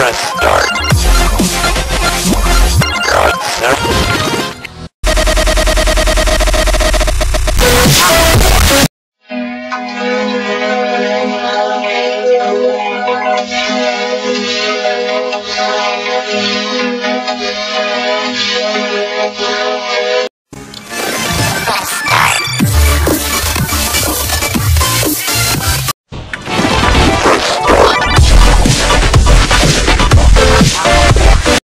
press start. God,